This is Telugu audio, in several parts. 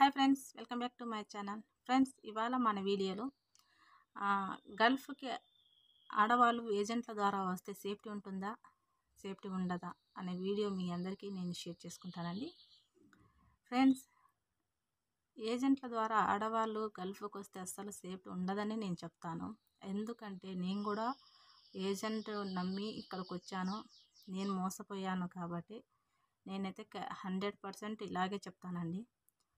Hi friends welcome back to my channel friends ఇవాళ మన వీడియోలో గల్ఫ్కి ఆడవాళ్ళు ఏజెంట్ల ద్వారా వస్తే సేఫ్టీ ఉంటుందా సేఫ్టీ ఉండదా అనే వీడియో మీ అందరికీ నేను షేర్ చేసుకుంటానండి. ఫ్రెండ్స్ ఏజెంట్ల ద్వారా ఆడవాళ్ళు గల్ఫ్కి వస్తే అస్సలు సేఫ్టీ ఉండదని నేను చెప్తాను. ఎందుకంటే నేను కూడా ఏజెంట్ నమ్మి ఇక్కడికి వచ్చాను. నేను మోసపోయాను కాబట్టి నేనైతే హండ్రెడ్ పర్సెంట్ ఇలాగే చెప్తానండి.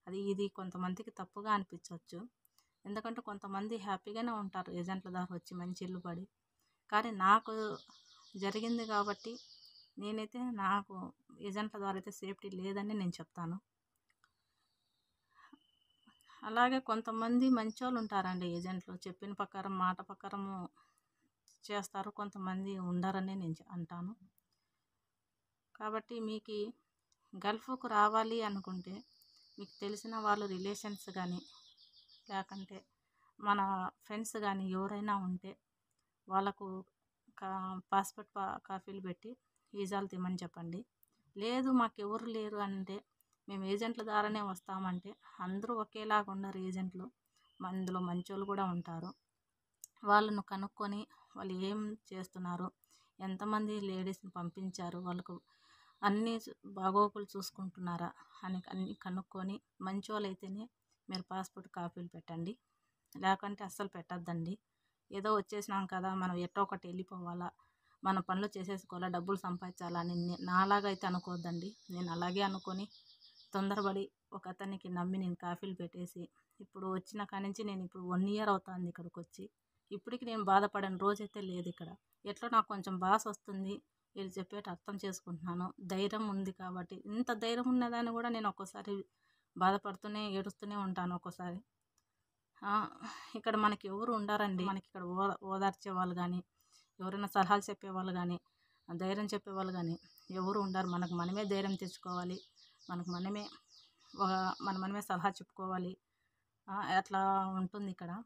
అది ఇది కొంతమందికి తప్పుగా అనిపించవచ్చు ఎందుకంటే కొంతమంది హ్యాపీగానే ఉంటారు ఏజెంట్ల ద్వారా వచ్చి మంచి ఇల్లు పడి. కానీ నాకు జరిగింది కాబట్టి నేనైతే నాకు ఏజెంట్ల ద్వారా అయితే సేఫ్టీ లేదని నేను చెప్తాను. అలాగే కొంతమంది మంచోళ్ళు ఉంటారండి ఏజెంట్లు. చెప్పిన ప్రకారం మాట ప్రకారము చేస్తారు. కొంతమంది ఉండరని నేను అంటాను. కాబట్టి మీకు గల్ఫ్కు రావాలి అనుకుంటే మీకు తెలిసిన వాళ్ళు రిలేషన్స్ కానీ లేకుంటే మన ఫ్రెండ్స్ కానీ ఎవరైనా ఉంటే వాళ్ళకు కా పాస్పోర్ట్ పా కాఫీలు పెట్టి వీజాలు తీయమని చెప్పండి. లేదు మాకు ఎవరు లేరు అంటే మేము ఏజెంట్ల ద్వారానే వస్తామంటే అందరూ ఒకేలాగా ఉన్నారు ఏజెంట్లు. అందులో మంచోళ్ళు కూడా ఉంటారు. వాళ్ళను కనుక్కొని వాళ్ళు ఏం చేస్తున్నారు? ఎంతమంది లేడీస్ని పంపించారు? వాళ్ళకు అన్ని బాగోగులు చూసుకుంటున్నారా? అని అన్ని కనుక్కొని మంచి వాళ్ళైతేనే మీరు పాస్పోర్ట్ కాపీలు పెట్టండి. లేకుంటే అస్సలు పెట్టద్దండి. ఏదో వచ్చేసినాం కదా మనం ఎట్టో ఒకటి వెళ్ళిపోవాలా. మన పనులు చేసేసుకోవాలా డబ్బులు సంపాదించాలా అని నాలాగా అయితే అనుకోవద్దండి నేను అలాగే అనుకొని తొందరపడి ఒక అతనికి నమ్మి నేను కాఫీలు పెట్టేసి ఇప్పుడు వచ్చిన కాడి నుంచి నేను ఇప్పుడు వన్ ఇయర్ అవుతుంది ఇక్కడికి వచ్చి. ఇప్పటికి నేను బాధపడని రోజైతే లేదు ఇక్కడ. ఎట్లా నాకు కొంచెం బాస్ వస్తుంది వీళ్ళు చెప్పేట అర్థం చేసుకుంటున్నాను. ధైర్యం ఉంది కాబట్టి. ఇంత ధైర్యం ఉన్నదాన్ని కూడా నేను ఒక్కోసారి బాధపడుతూనే ఏడుస్తూనే ఉంటాను ఒక్కోసారి. ఇక్కడ మనకి ఎవరు ఉండారండి? మనకి ఇక్కడ ఓ ఓదార్చే వాళ్ళు కానీ ఎవరైనా సలహాలు చెప్పేవాళ్ళు కానీ ధైర్యం చెప్పేవాళ్ళు కానీ ఎవరు ఉండరు. మనకు మనమే ధైర్యం తెచ్చుకోవాలి. మనకు మనమే ఒక- మన మనమే సలహా చెప్పుకోవాలి. అట్లా ఉంటుంది ఇక్కడ.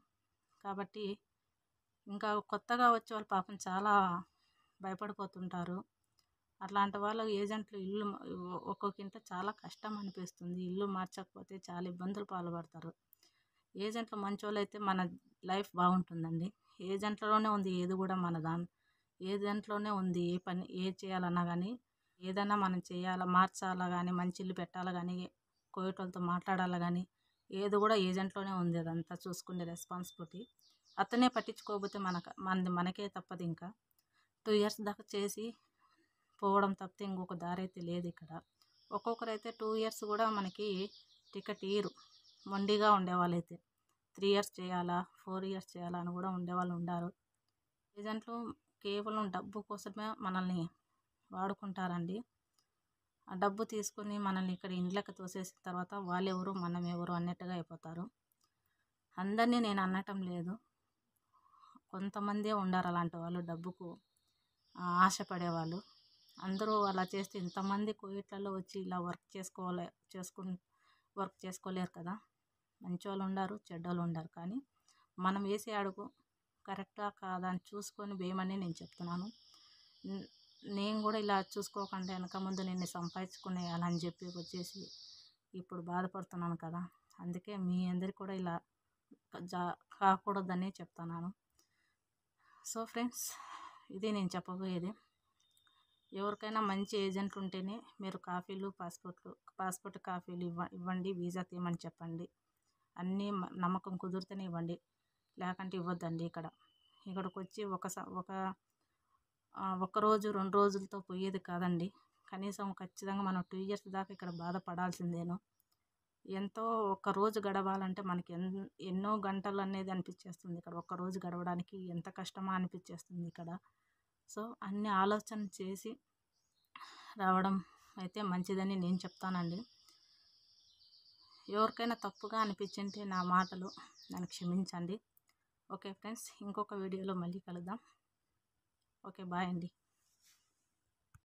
కాబట్టి ఇంకా కొత్తగా వచ్చే వాళ్ళు పాపం చాలా భయపడిపోతుంటారు. అట్లాంటి వాళ్ళు ఏజెంట్లు ఇల్లు ఒక్కొక్క ఇంట చాలా కష్టం అనిపిస్తుంది. ఇల్లు మార్చకపోతే చాలా ఇబ్బందులు పాల్పడతారు. ఏజెంట్లు మంచోళ్ళైతే మన లైఫ్ బాగుంటుందండి. ఏజెంట్లలోనే ఉంది ఏది కూడా మన దాని ఏజెంట్లోనే ఉంది ఏ పని ఏ చేయాలన్నా కానీ ఏదైనా మనం చేయాలా మార్చాలా కానీ మంచి ఇల్లు పెట్టాలా కానీ కోయటోళ్ళతో మాట్లాడాలా కానీ ఏది కూడా ఏజెంట్లోనే ఉంది అదంతా చూసుకునే రెస్పాన్సిబిలిటీ. అతనే పట్టించుకోకపోతే మనకు మనది మనకే తప్పదు ఇంకా టూ ఇయర్స్ దాకా చేసి పోవడం తప్పితే ఇంకొక దారి అయితే లేదు ఇక్కడ. ఒక్కొక్కరైతే టూ ఇయర్స్ కూడా మనకి టికెట్ ఇయ్యరు. మొండిగా ఉండేవాళ్ళు అయితే త్రీ ఇయర్స్ చేయాలా ఫోర్ ఇయర్స్ చేయాలా అని కూడా ఉండేవాళ్ళు ఉండారు. ఏజెంట్లు కేవలం డబ్బు కోసమే మనల్ని వాడుకుంటారండి. ఆ డబ్బు తీసుకొని మనల్ని ఇక్కడ ఇండ్లకు తోసేసిన తర్వాత వాళ్ళెవరు మనం ఎవరు అన్నట్టుగా అయిపోతారు. అందరినీ నేను అనటం లేదు. కొంతమందే ఉండారు అలాంటి వాళ్ళు డబ్బుకు. ఆశపడేవాళ్ళు. అందరూ అలా చేస్తే ఇంతమంది కోయిట్లలో వచ్చి ఇలా వర్క్ చేసుకోలే చేసుకు వర్క్ చేసుకోలేరు కదా. మంచోళ్ళు ఉండారు చెడ్డోళ్ళు ఉండారు. కానీ మనం వేసే అడుగు కరెక్టా కాదా అని చూసుకొని వేయమని నేను చెప్తున్నాను. నేను కూడా ఇలా చూసుకోకుండా వెనక ముందు నిన్ను సంపాదించుకునేయాలని చెప్పి వచ్చేసి ఇప్పుడు బాధపడుతున్నాను కదా. అందుకే మీ అందరికి కూడా ఇలా జా కాకూడదనే చెప్తున్నాను. సో ఫ్రెండ్స్ ఇది నేను చెప్పబోయేది. ఎవరికైనా మంచి ఏజెంట్లు ఉంటేనే మీరు కాఫీలు పాస్పోర్ట్లు పాస్పోర్ట్ కాఫీలు ఇవ్వ ఇవ్వండి వీసా తీయమని చెప్పండి. అన్నీ నమ్మకం కుదిరితేనే ఇవ్వండి. లేకుంటే ఇవ్వద్దండి ఇక్కడ. ఇక్కడికి వచ్చి ఒక స- ఒక ఒకరోజు ఒక రోజు రెండు రోజులతో పోయేది కాదండి. కనీసం ఖచ్చితంగా మనం టూ ఇయర్స్ దాకా ఇక్కడ బాధపడాల్సిందేను. ఎంతో ఒక రోజు గడవాలంటే మనకి ఎన్ ఎన్నో గంటలు అనేది అనిపించేస్తుంది ఇక్కడ. ఒక రోజు గడవడానికి ఎంత కష్టమా అనిపించేస్తుంది ఇక్కడ. సో అన్ని ఆలోచన చేసి రావడం అయితే మంచిదని నేను చెప్తానండి. ఎవరికైనా తప్పుగా అనిపించింటే నా మాటలు నన్ను క్షమించండి. ఓకే ఫ్రెండ్స్ ఇంకొక వీడియోలో మళ్ళీ కలుద్దాం. ఓకే బాయ్ అండి.